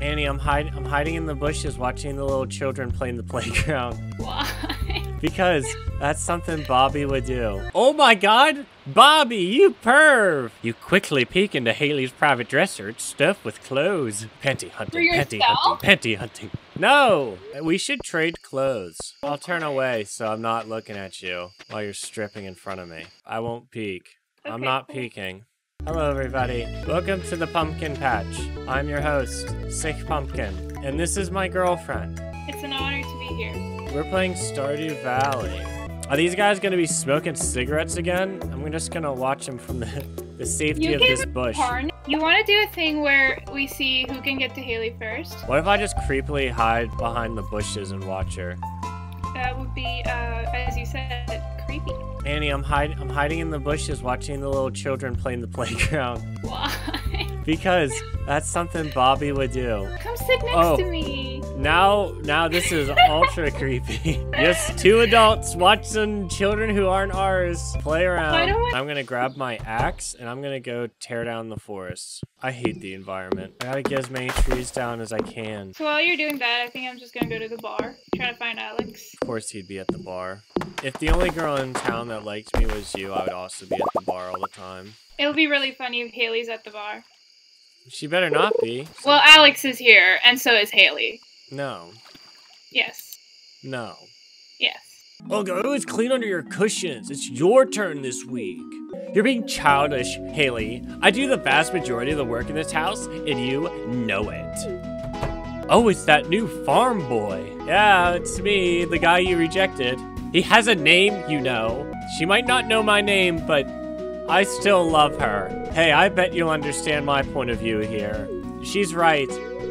Annie, I'm hiding. I'm hiding in the bushes, watching the little children play in the playground. Why? Because that's something Bobby would do. Oh my God, Bobby, you perv! You quickly peek into Haley's private dresser. It's stuffed with clothes. Panty hunting. For Panty hunting. Panty hunting. No, we should trade clothes. I'll turn away so I'm not looking at you while you're stripping in front of me. I won't peek. I'm not cool. peeking. Hello, everybody. Welcome to the Pumpkin Patch. I'm your host, Siiick Pumpkin, and this is my girlfriend. It's an honor to be here. We're playing Stardew Valley. Are these guys gonna be smoking cigarettes again? I'm just gonna watch them from the, the safety You of this bush. Parn. You want to do a thing where we see who can get to Haley first? What if I just creepily hide behind the bushes and watch her? That would be, uh, as you said, creepy. Annie, I'm hiding. I'm hiding in the bushes, watching the little children play in the playground. Why? Because that's something Bobby would do. Come sit next Oh. to me. Now, now this is ultra creepy. Just two adults watching children who aren't ours play around. We- I'm gonna grab my axe and I'm gonna go tear down the forest. I hate the environment. I gotta get as many trees down as I can. So while you're doing that, I think I'm just gonna go to the bar, try to find Alex. Of course, he'd be at the bar. If the only girl in town that liked me was you, I would also be at the bar all the time. It'll be really funny if Haley's at the bar. She better not be. Well, Alex is here, and so is Haley. No, Yes. no. Yes. Oh, go, it's clean under your cushions. It's your turn this week. You're being childish, Haley. I do the vast majority of the work in this house, and you know it. Oh, it's that new farm boy. Yeah, it's me, the guy you rejected. He has a name, you know. She might not know my name, but I still love her. Hey, I bet you'll understand my point of view here. She's right.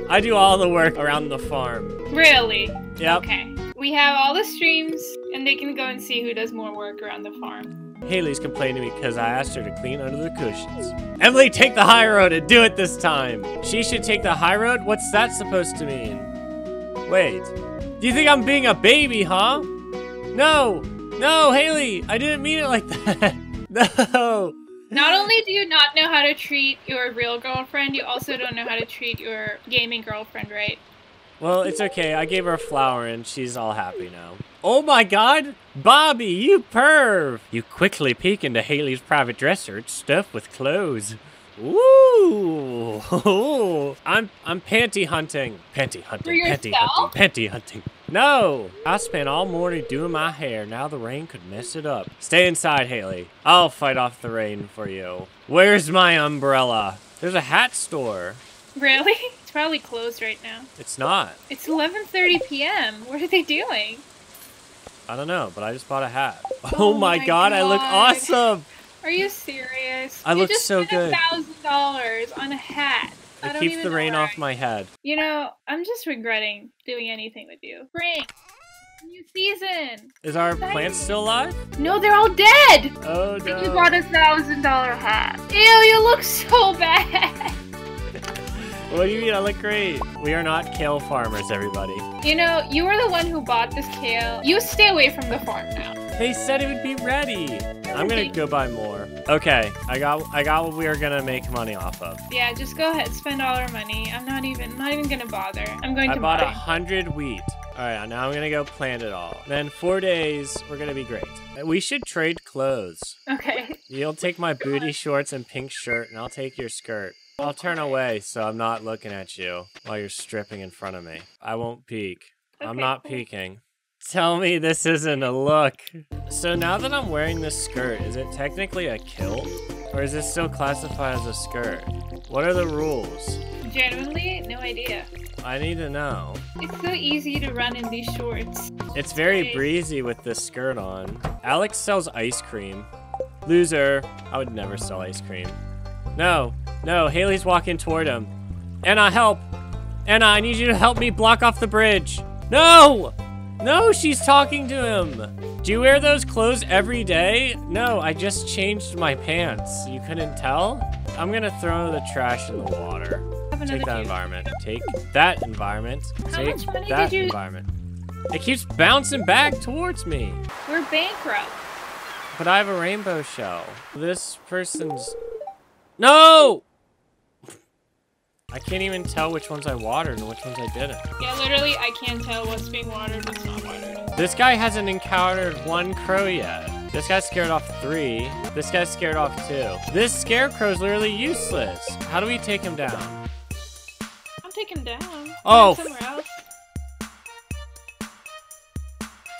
I do all the work around the farm. Really? Yeah. Okay. We have all the streams, and they can go and see who does more work around the farm. Haley's complaining because I asked her to clean under the cushions. Emily, take the high road and do it this time. She should take the high road? What's that supposed to mean? Wait. Do you think I'm being a baby, huh? No. No, Haley, I didn't mean it like that. no. Not only do you not know how to treat your real girlfriend, you also don't know how to treat your gaming girlfriend right. Well, it's okay. I gave her a flower and she's all happy now. Oh my god! Bobby, you perv! You quickly peek into Haley's private dresser. It's stuffed with clothes. Ooh! I'm I'm panty hunting. Panty hunting. For panty yourself? hunting. Panty hunting. No! I spent all morning doing my hair. Now the rain could mess it up. Stay inside, Haley. I'll fight off the rain for you. Where's my umbrella? There's a hat store. Really? It's probably closed right now. It's not. It's 11:30 p.m. What are they doing? I don't know, but I just bought a hat. Oh, Oh my, my god, I look awesome! Are you serious? I you look so good. thousand dollars on a hat. It keeps the rain off my head. You know, I'm just regretting doing anything with you. Spring. New season. Is our Exciting. plant still alive? No, they're all dead. Oh And you no. bought a thousand dollar hat. Ew, you look so bad. What do you mean? I look great. We are not kale farmers, everybody. You know, you were the one who bought this kale. You stay away from the farm now. They said it would be ready. I'm gonna go buy more. Okay, I got I got what we are gonna make money off of. Yeah, just go ahead, spend all our money. I'm not even not even gonna bother. I'm going I to bought a buy. hundred wheat. Alright, now I'm gonna go plant it all. Then four days, we're gonna be great. We should trade clothes. Okay. You'll take my booty shorts and pink shirt, and I'll take your skirt. I'll turn away so I'm not looking at you while you're stripping in front of me. I won't peek. I'm not peeking. Tell me this isn't a look. So now that I'm wearing this skirt, is it technically a kilt? Or is it still classified as a skirt? What are the rules? Genuinely, no idea. I need to know. It's so easy to run in these shorts. It's very breezy with this skirt on. Alex sells ice cream. Loser. I would never sell ice cream. No, no, Haley's walking toward him. Anna, help! Anna, I need you to help me block off the bridge. No! No, she's talking to him. Do you wear those clothes every day? No, I just changed my pants. You couldn't tell? I'm gonna throw the trash in the water. Take that environment. Take that environment. How Take that you- environment. It keeps bouncing back towards me. We're bankrupt. But I have a rainbow shell. This person's. No! I can't even tell which ones I watered and which ones I didn't. Yeah, literally, I can't tell what's being watered, and what's not watered. This guy hasn't encountered one crow yet. This guy's scared off three. This guy's scared off two. This scarecrow's literally useless. How do we take him down? I'll take him down. Oh, somewhere else.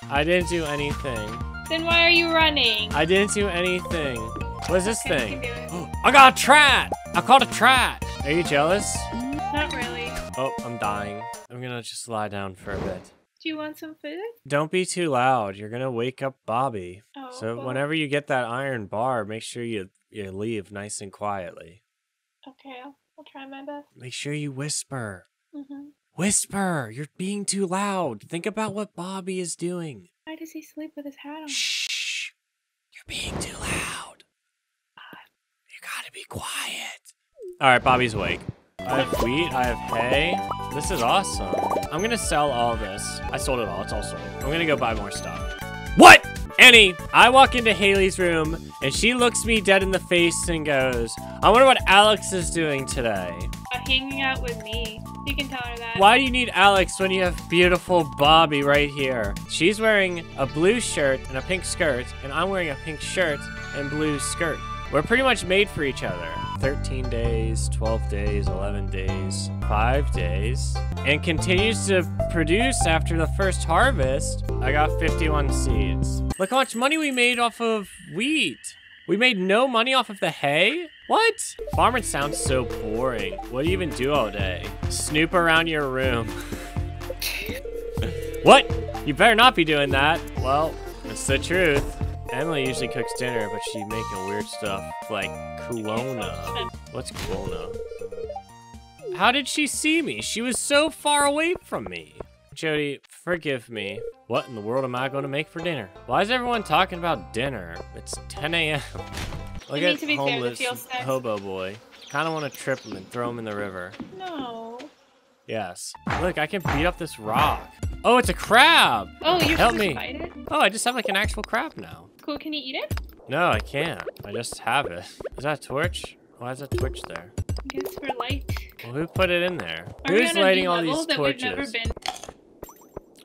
I didn't do anything. Then why are you running? I didn't do anything. What is this Okay, thing? I got a trat! I caught a trat! Are you jealous? Not really. Oh, I'm dying. I'm gonna just lie down for a bit. Do you want some food? Don't be too loud. You're gonna wake up Bobby. Oh, So well, whenever you get that iron bar, make sure you you leave nice and quietly. Okay, I'll, I'll try my best. Make sure you whisper. hmm Whisper. You're being too loud. Think about what Bobby is doing. Why does he sleep with his hat on? Shh. You're being too loud. You gotta be quiet. All right, Bobby's awake. I have wheat. I have hay. This is awesome. I'm gonna sell all this. I sold it all. It's all sold. I'm gonna go buy more stuff. What? Annie, I walk into Haley's room and she looks me dead in the face and goes, I wonder what Alex is doing today. Uh, hanging out with me. You can tell her that. Why do you need Alex when you have beautiful Bobby right here? She's wearing a blue shirt and a pink skirt, and I'm wearing a pink shirt and blue skirt. We're pretty much made for each other. 13 days, 12 days, 11 days, 5 days, and continues to produce after the first harvest. I got 51 seeds. Look how much money we made off of wheat. We made no money off of the hay? What? Farming sounds so boring. What do you even do all day? Snoop around your room. what? You better not be doing that. Well, it's the truth. Emily usually cooks dinner, but she's making weird stuff like Kuona. What's Kuona? How did she see me? She was so far away from me. Jodi, forgive me. What in the world am I going to make for dinner? Why is everyone talking about dinner? It's 10 a.m. Look You at need to be fair homeless safe. hobo boy. Kind of want to trip him and throw him in the river. No. Yes. Look, I can beat up this rock. Oh, it's a crab. Oh, you're Help me. it? Oh, I just have like an actual crab now. Cool, can you eat it? No, I can't. I just have it. Is that a torch? Why is that torch there? I guess for light. Well, who put it in there? Are Who's lighting all these that we've never torches? been?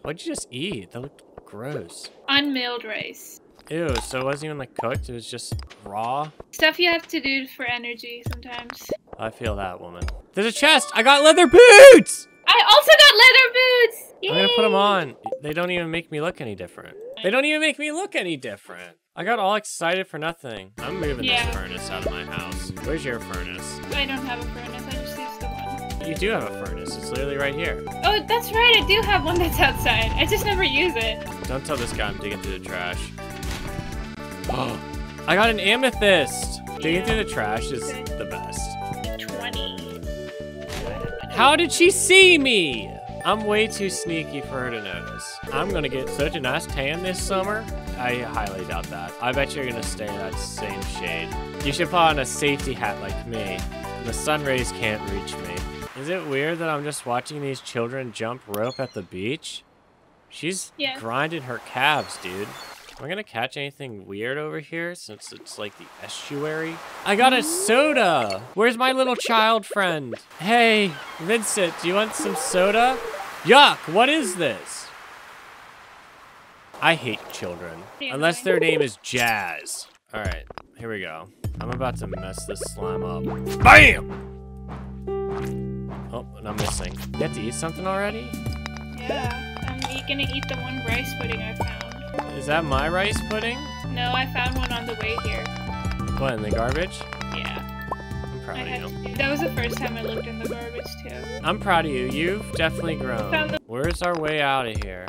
What'd you just eat? That looked gross. Unmilled rice. Ew, so it wasn't even like cooked, it was just raw? Stuff you have to do for energy sometimes. I feel that, woman. There's a chest! I got leather boots! I also got leather boots! I'm gonna put them on. They don't even make me look any different. They don't even make me look any different. I got all excited for nothing. I'm moving Yeah. this furnace out of my house. Where's your furnace? I don't have a furnace, I just used the one. You do have a furnace. It's literally right here. Oh, that's right, I do have one that's outside. I just never use it. Don't tell this guy I'm digging through the trash. Oh, I got an amethyst. Digging through the trash is the best. 20. How did she see me? I'm way too sneaky for her to notice. I'm gonna get such a nice tan this summer. I highly doubt that. I bet you're gonna stay in that same shade. You should put on a safety hat like me. The sun rays can't reach me. Is it weird that I'm just watching these children jump rope at the beach? She's Yeah. grinding her calves, dude. Am I gonna catch anything weird over here since it's like the estuary? I got a soda! Where's my little child friend? Hey, Vincent, do you want some soda? Yuck, what is this? I hate children. Unless their name is Jas. Alright, here we go. I'm about to mess this slime up. BAM! Oh, and I'm missing. You have to eat something already? Yeah, I'm gonna eat the one rice pudding I found. Is that my rice pudding? No, I found one on the way here. What, in the garbage? Yeah, I'm proud I of you. to. That was the first time I looked in the garbage too. I'm proud of you. You've definitely grown. Where's our way out of here?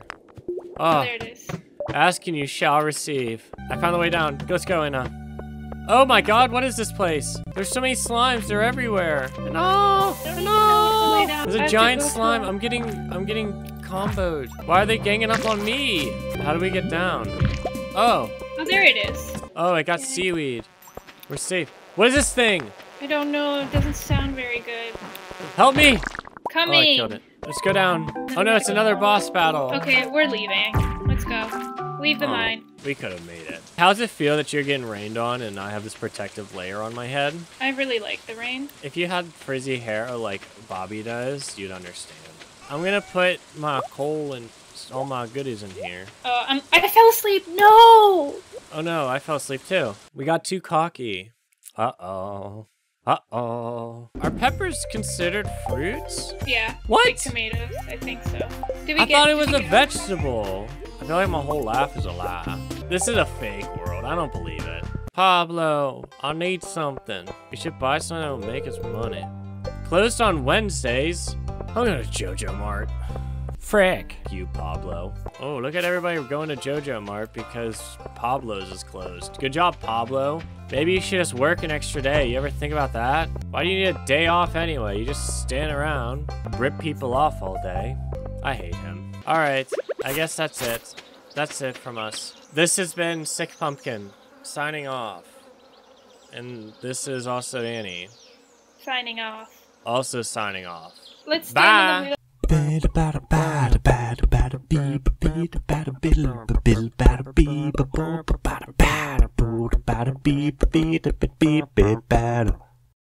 Oh, there it is. ask and you shall receive. I found the way down. Let's go, Inna. Oh my god, what is this place? There's so many slimes. They're everywhere. No, I don't even know no. which way down. There's a giant slime. I'm getting, I'm getting comboed. Why are they ganging up on me? How do we get down? Oh, Oh, there it is. oh, I got Okay. seaweed. We're safe. What is this thing? I don't know. It doesn't sound very good. Help me. Coming. Oh, I killed it. Let's go down. Oh no, it's another boss battle. Okay, we're leaving. Let's go. Leave the Oh, mine. We could have made it. How does it feel that you're getting rained on and I have this protective layer on my head? I really like the rain. If you had frizzy hair like Bobby does, you'd understand. I'm gonna put my coal and all my goodies in here. Oh, I'm, I fell asleep. No. Oh no, I fell asleep too. We got too cocky. Uh-oh. Uh-oh. Are peppers considered fruits? Yeah. What? Like tomatoes, I think so. Did we I get, thought it was a vegetable. I feel like my whole life is a lie. This is a fake world. I don't believe it. Pablo, I need something. We should buy something that will make us money. Closed on Wednesdays. I'm going to JojaMart. Frick. You, Pablo. Oh, look at everybody going to JojaMart because Pablo's is closed. Good job, Pablo. Maybe you should just work an extra day. You ever think about that? Why do you need a day off anyway? You just stand around, rip people off all day. I hate him. All right, I guess that's it. That's it from us. This has been Siiick Pumpkin signing off. And this is also Annie, Signing off. also signing off. Let's Bye. Another Bada bada bada bada bada beep beep bada bill bill bada beep bada bada bada bada beep beep beep beep bada